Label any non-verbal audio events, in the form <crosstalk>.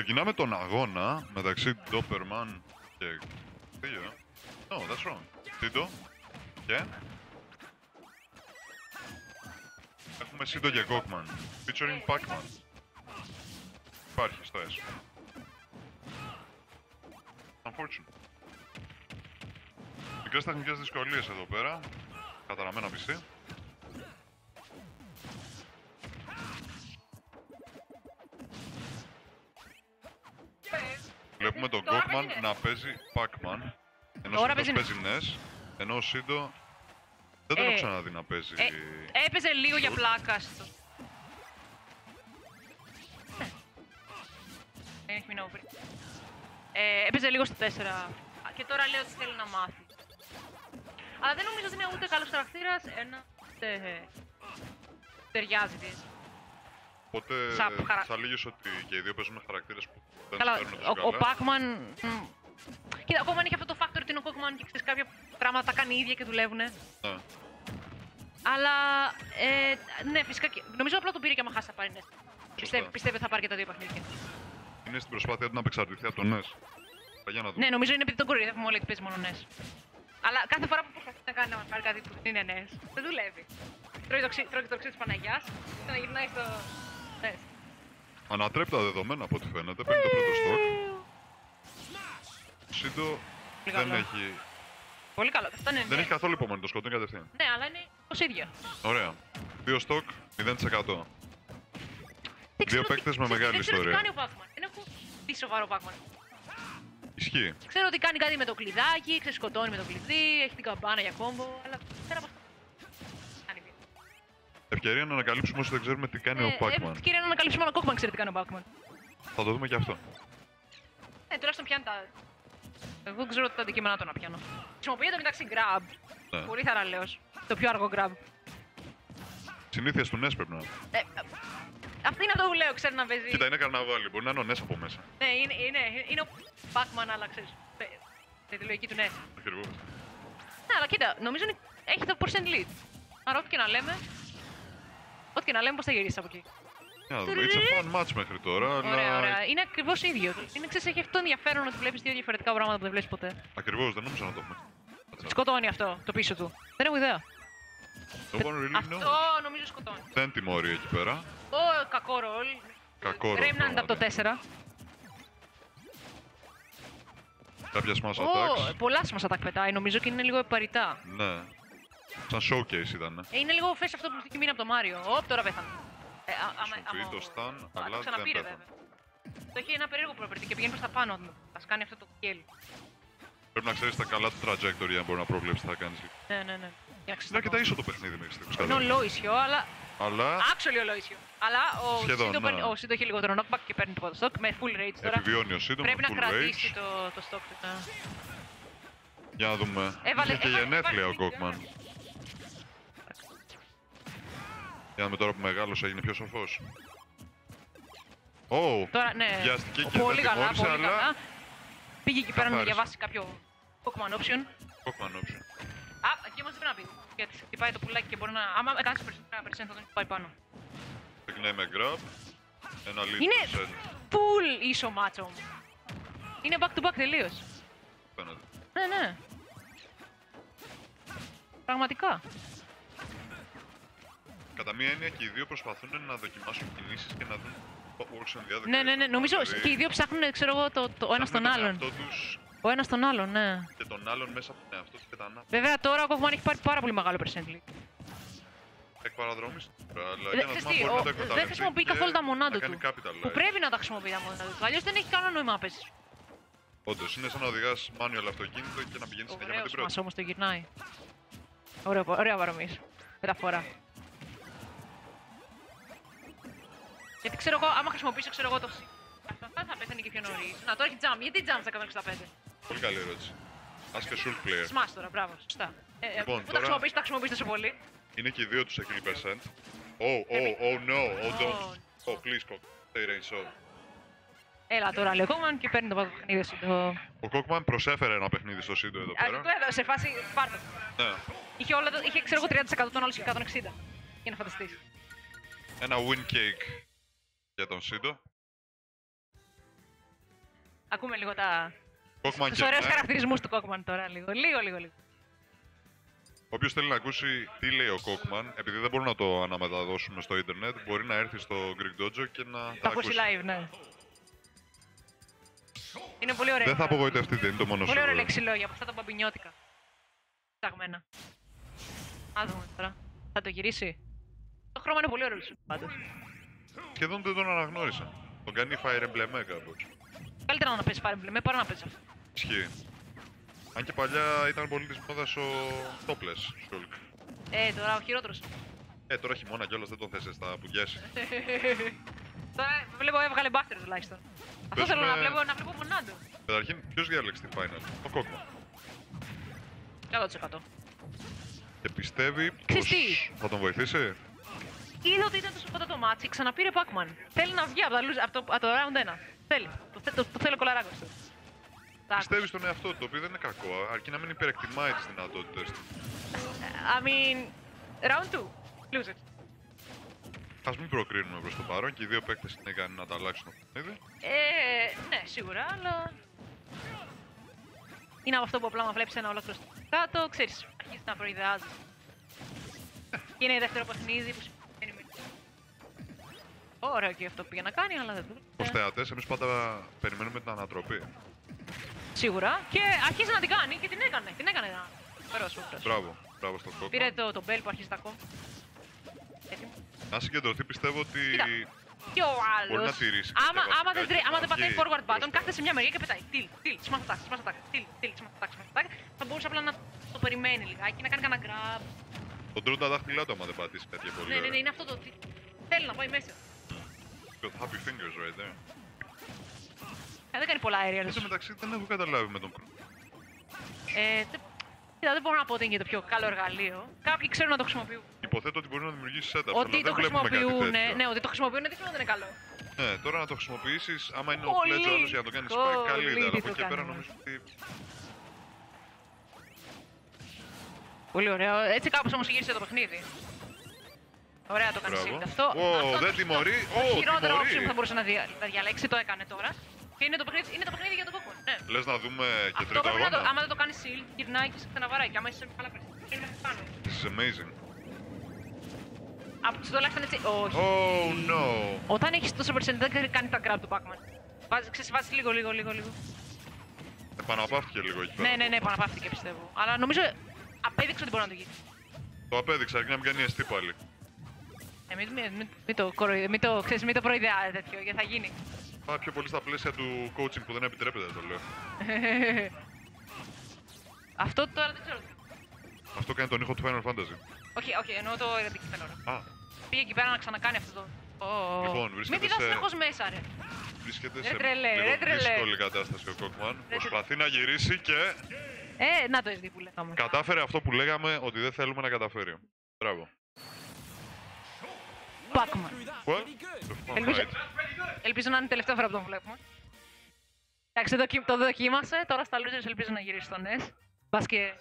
Ξεκινάμε τον αγώνα μεταξύ Doberman και... Δύο. No, that's wrong. Σύντο και... Έχουμε Σύντο και Gokman. Featuring Pac-Man. Υπάρχει στο S. Unfortunate. Μικρές τεχνικές δυσκολίες εδώ πέρα. Καταραμένα PC. Βλέπουμε τον Τώρα Gokman είναι. να παίζει Pac-Man. Ενώ Τώρα ο Σύντος παίζει- παίζει NES. Ενώ ο Σύντο δεν τον Ε, έχω ξαναδεί να παίζει. Ε, έπαιζε λίγο για πλάκα στο. Δεν έχει μείνει over. Ε, έπαιζε λίγο στο 4. Και τώρα λέει ότι θέλει να μάθει. Αλλά δεν νομίζω ότι είναι ούτε καλός χαρακτήρας, ένα ούτε. ε, ταιριάζει τη. Οπότε Σαπ, χαρα- θα λέγεις ότι και οι δύο παίζουν χαρακτήρες που δεν Καλά, τους παίρνουν τόσο ο, ο καλά. Pac-Man. μ, Κοίτα, ακόμα έχει αυτό το factor ότι είναι ο Pac-Man και ξέρεις κάποια πράγματα τα κάνει ίδια και δουλεύουν. Ναι. Αλλά. Ε, ναι, φυσικά. και- Νομίζω απλά τον πήρε και άμα χάσει θα πάρει ναι. Πιστεύει, πιστεύει ότι θα πάρει και τα δύο παιχνίδια. Είναι στην προσπάθεια του να απεξαρτηθεί από τον NES. Ε, Για να δούμε. Ναι, νομίζω είναι επειδή τον κοροϊδεύουμε όλοι ότι παίζει μόνο NES. Αλλά κάθε φορά που προσπαθεί να κάνει να πάρει κάτι που δεν είναι NES, δεν δουλεύει. Τρώει το ξύ, τρώει το ξύ της Παναγιάς και να γυρνάει στο NES. Ανατρέπει τα δεδομένα από ό,τι φαίνεται. Παίρνει το πρώτο στόκ. Σύντο Πολύ δεν καλό. έχει, Πολύ καλό. Αυτό είναι δεν ναι. έχει καθόλου υπομονή, το σκοτώνει κατευθείαν. Ναι, αλλά είναι ως ίδια. Ωραία. Δύο στόκ, 0%. Δεν ξέρω τι- παίκτες με ξέρω- μεγάλη δεν ξέρω τι ιστορία. κάνει ο Pac-Man. Δεν έχω δει σοβαρό Pac-Man. Ισχύει. Ξέρω ότι κάνει κάτι με το κλειδάκι, ξεσκοτώνει με το κλειδί, έχει την καμπάνα για κόμπο, αλλά πέρα από αυτό. Κάνει βία. Ευκαιρία να ανακαλύψουμε όσοι δεν ξέρουμε τι κάνει ο Ε, Pac-Man. Ευκαιρία να ανακαλύψουμε αν ο Κόκμαν ξέρει τι κάνει ο Pac-Man. Θα το δούμε και αυτό. Ε, τουλάχιστον πιάνει τα. Εγώ δεν ξέρω τα αντικείμενά του να πιάνω. Χρησιμοποιείται μεταξύ grab. Ναι. Πολύ θαραλέος. Το πιο αργό grab. Συνήθεια του NES πρέπει να είναι. Ε, ε, αυτή είναι αυτό που λέω, ξέρει να παίζει. Κοίτα, είναι καρναβάλι. Μπορεί να είναι ο NES από μέσα. Ναι, είναι, είναι, είναι ο Pac-Man, αλλά ξέρεις. Με τη λογική του ναι. Ακριβώς. Ναι, αλλά κοίτα, νομίζω είναι, έχει το percent lead. Άρα, ό,τι και να λέμε. Ό,τι και να λέμε, πώς θα γυρίσει από εκεί. Για να δούμε. It's a fun match μέχρι τώρα, Ωραία, αλλά ωραία. Είναι ακριβώς ίδιο. Είναι, ξέρεις, έχει αυτό το ενδιαφέρον ότι βλέπεις δύο διαφορετικά πράγματα που δεν βλέπεις ποτέ. ακριβώς δεν νόμιζα να το έχουμε. Σκοτώνει αυτό το πίσω του. Δεν έχω ιδέα. No one really Αυτό knows. νομίζω σκοτώνει. Δεν τιμώρει εκεί πέρα. Ω, κακό ρολ. Κακό ρολ, Remnant από το πράγματι. 4. Κάποια smash Ω, attacks. πολλά smash attack πετάει, νομίζω και είναι λίγο επαρητά. Ναι. Σαν showcase ήταν. Ε, είναι λίγο φες αυτό που έχει μείνει από το Μάριο. Ωπ, τώρα πέθανε. Ε, α- άμα- Χρησιμοποιεί άμα- το stun, Α, αλλά το ξαναπήρε, δεν βέβαια. Το έχει ένα περίεργο property και πηγαίνει προς τα πάνω. Θα κάνει αυτό το κέλ. Πρέπει να ξέρεις τα καλά του trajectory για να μπορεί να προβλέψεις τι θα κάνεις. Ναι, ναι, ναι. Για να Είναι αρκετά ξεσταθώ. ίσο το παιχνίδι μέχρι στιγμής. Είναι ολόισιο, αλλά. Αλλά Actually ολόισιο. Αλλά ο Σχεδόν, Σίντο, ναι. παίρνει- ο Σίντο έχει λιγότερο knockback και παίρνει το πρώτο stock με full rage τώρα. επιβιώνει ο σύντομο Πρέπει με να full κρατήσει rage. το, το stock του. ναι. Για να δούμε. Έβαλε- Είχε και έβαλε- γενέθλια ο έβαλε Κόκμαν. Για να δούμε τώρα που μεγάλωσε έγινε πιο σοφός. Ω! Τώρα, ναι. Βιάστηκε και πολύ δεν καλά, τιμώρησε, πολύ αλλά καλά. Πήγε εκεί πέρα να καθάρισε. διαβάσει κάποιο Pokemon option. Κόκμαν option. Α, εκεί όμως δεν πρέπει να πει. Γιατί χτυπάει το πουλάκι και μπορεί να. Άμα κάνει περισσότερα περσέν θα τον πάει πάνω. Ξεκινάει με grab. Ένα lead Είναι percent full ίσο μάτσο μου. Είναι back to back τελείως. φαίνεται. Ναι, ναι. Πραγματικά. Κατά μία έννοια και οι δύο προσπαθούν να δοκιμάσουν κινήσεις και να δουν what works on the other Ναι, ναι, ναι. guy. Νομίζω Δηλαδή, και οι δύο ψάχνουν, ξέρω εγώ, το, το, ο ένας τον ψάχνουν τον άλλον. εαυτό τους Ο ένας τον άλλον, ναι. και τον άλλον μέσα από τον εαυτό τους και τα ανάπτυξη. Βέβαια τώρα ο Κόκμαν έχει πάρει πάρα πολύ μεγάλο percent lead. Εκ παραδρόμης, αλλά Δε- για να ξέρεις δούμε τι, αν μπορεί ο- να το δεν εκμεταλλευτεί χρησιμοποιεί και καθόλου τα μονάδα να κάνει του. capital Που life. πρέπει να τα χρησιμοποιεί τα μόνα του. Αλλιώς δεν έχει κανένα νόημα να παίζεις. Όντως, είναι σαν να οδηγάς manual αυτοκίνητο και να πηγαίνεις συνέχεια με Ωραίο την πρώτη. μα όμως το γυρνάει. Ωραίο, ωραία παρομή. Μεταφορά. Γιατί ξέρω εγώ, άμα χρησιμοποιήσω ξέρω εγώ το σι- αυτά θα πέθανε και πιο νωρίς. Να τώρα έχει jump. Γιατί jump στα 165. Πολύ καλή ερώτηση. Ask a short player. Smash τώρα, μπράβο, σωστά. Ε, ε, Λοιπόν, πού τα τώρα- χρησιμοποιείς, τα χρησιμοποιείς τόσο πολύ; Είναι και οι δύο τους σε kill percent. Oh, oh, oh no, oh don't. Oh. Oh, please, cock. Stay range, so. Έλα τώρα, λέει ο Κόμαν και παίρνει το πρώτο παιχνίδι σου. Το... Ο Κόκμαν προσέφερε ένα παιχνίδι στο Σίντο εδώ Α, πέρα. του έδωσε σε φάση πάρτο. Ναι. Είχε, όλα, το- είχε ξέρω εγώ 30% τον άλλο είχε 160. Για να φανταστείς. Ένα win cake για τον Σίντο. Ακούμε λίγο τα... Κόκμαν τους και ωραίους ναι. χαρακτηρισμούς του Κόκμαν τώρα, λίγο. Λίγο, λίγο, λίγο. Όποιο θέλει να ακούσει τι λέει ο Κόκμαν, επειδή δεν μπορούμε να το αναμεταδώσουμε στο ίντερνετ, μπορεί να έρθει στο Greek Dojo και να Το τα ακούσει ακούσει. live, ναι. Είναι πολύ ωραίο. Δεν θα απογοητευτείτε, είναι το μόνο Πολύ ωραία σίγουρο. λεξιλόγια από αυτά τα μπαμπινιώτικα. Ψαγμένα. Α δούμε τώρα. Θα το γυρίσει. Το χρώμα είναι πολύ ωραίο πάντως. Σχεδόν δεν τον αναγνώρισα. Τον κάνει Fire Emblem κάπως. Καλύτερα να παίζει Fire Emblem παρά να παίζει αυτό. Ισχύει. Αν και παλιά ήταν πολύ της μόδας ο Topless Shulk. Ε, τώρα ο χειρότερος. Ε, τώρα χειμώνα κιόλας δεν τον θες στα πουγκιάσει. <laughs> τώρα βλέπω έβγαλε μπάχτερ τουλάχιστον. Αυτό Πες θέλω με- να βλέπω, να βλέπω Μονάντο. Καταρχήν, ποιος διάλεξε την Final, ο Κόκμαν. 100%. Και πιστεύει πως Ξέρεις τι; θα τον βοηθήσει; Είδα ότι ήταν τόσο κοντά το μάτσι, ξαναπήρε Pac-Man. Θέλει να βγει από, τα, lose- από, το, από το round 1. Θέλει. Το, θε- το, το θέλω κολαράκος του. Τα άκουσα. Πιστεύεις στον εαυτό του, το οποίο δεν είναι κακό, αρκεί να μην υπερεκτιμάει τις δυνατότητες του. I mean, round 2. Lose it. Α μην προκρίνουμε προς το παρόν και οι δύο παίκτες είναι ικανοί να τα αλλάξουν το παιχνίδι. Ε, ναι, σίγουρα, αλλά. Είναι από αυτό που απλά μα βλέπεις ένα ολόκληρο στο κάτω, ξέρεις, αρχίζεις να προειδεάζεις. Και είναι δεύτερο παιχνίδι που σημαίνει με. Ωραίο και αυτό που πήγε να κάνει, αλλά δεν Ω δούλεψε. θεατές, εμείς πάντα περιμένουμε την ανατροπή. Σίγουρα. Και αρχίζει να την κάνει και την έκανε. Την έκανε ένα. Ωραίο σούπρας. Μπράβο, μπράβο στον Κόκμαν. Πήρε το, το bell που αρχίζει τα κόμμα. Έτοιμο. Να συγκεντρωθεί, πιστεύω ότι. Κοίτα. Και ο άλλος. Μπορεί να τηρήσει Άμα, κάποια άμα, δεν, βασικά τρέ- και άμα να δεν πατάει βγει forward button, μπροστά. κάθεται σε μια μεριά και πετάει. Τιλ, τιλ, smash attack, smash attack, τιλ, τιλ, smash attack, smash attack. Θα μπορούσε απλά να το περιμένει λιγάκι, να κάνει κανένα grab. Τον τρώνε τα δάχτυλά του άμα δεν πατήσει τέτοια πολύ. Ναι, ναι, ναι, ωραία. είναι αυτό το. τι- Θέλει να πάει μέσα. Got happy fingers right there. Ε, δεν κάνει πολλά αέρια. Εν τω μεταξύ δεν έχω καταλάβει με τον Ε, δεν- Κοίτα, δεν μπορώ να πω ότι είναι και το πιο καλό εργαλείο. Κάποιοι ξέρουν να το χρησιμοποιούν. Υποθέτω ότι μπορεί να δημιουργήσει setup. Ότι αλλά το δεν βλέπουμε κάτι χρησιμοποιούν, τέτοιο. ναι, ότι το χρησιμοποιούν δεν σημαίνει ότι είναι καλό. Ναι, τώρα να το χρησιμοποιήσεις, άμα είναι ο Πολύ, Fletch ο άλλος για να το κάνεις spike, καλή πολύ ιδέα. Αλλά τι από το εκεί και πέρα κάνουμε. νομίζω ότι. Πολύ ωραίο. Έτσι κάπως όμως γύρισε το παιχνίδι. Ωραία το κάνει Μπράβο. Shield αυτό. Ω, αυτό δεν το- τιμωρεί. Το Ω, χειρότερο τιμωρεί. option που θα μπορούσε να, δια, να διαλέξει το έκανε τώρα. Και είναι το παιχνίδι, είναι το παιχνίδι για τον Pokemon. Ναι. Λες να δούμε και Αυτό τρίτο πρέπει να το, αγώνα. άμα δεν το κάνει shield, γυρνάει και σε ξαναβαράει. Και άμα είσαι σε καλά παιχνίδι, είναι μέχρι πάνω. This is amazing. Από τους τουλάχιστον έτσι. Όχι. Oh no. Όταν έχεις το Super Saiyan δεν κάνει τα grab του Pac-Man. Βάζει, ξέρεις, βάζεις λίγο, λίγο, λίγο, λίγο. Επαναπαύτηκε λίγο εκεί πέρα. Ναι, ναι, ναι, επαναπαύτηκε πιστεύω. Αλλά νομίζω απέδειξε ότι μπορεί να το γίνει. Το απέδειξα, αρκεί να μην κάνει εστί πάλι. Ε, μην, μην, μην, μην το, κοροϊ- μην, το, ξέρεις, μην το προειδεάζει τέτοιο, γιατί θα γίνει. Πάει πιο πολύ στα πλαίσια του coaching που δεν επιτρέπεται, το λέω. <laughs> Αυτό τώρα δεν ξέρω. τι. Αυτό κάνει τον ήχο του Final Fantasy. Όχι, όχι, εννοώ το αντικείμενο. ρε. Α, Πήγε εκεί πέρα να ξανακάνει αυτό το. Ω, Λοιπόν, Μην βρίσκεται πηδάς σε- συνεχώς μέσα, ρε. βρίσκεται Ρε σε τρελέ, ρε λίγο τρελέ. δύσκολη κατάσταση ο Κόκμαν. Προσπαθεί να γυρίσει και Ε, να το SD που λέγαμε. κατάφερε αυτό που λέγαμε ότι δεν θέλουμε να καταφέρει. Μπράβο. Pac-Man. What? The fun Ελπίζω, fight. ελπίζω να είναι η τελευταία φορά που τον βλέπουμε. Εντάξει, το, δοκι- το δοκίμασε. Τώρα στα losers ελπίζω να γυρίσει στο NES. Μπας και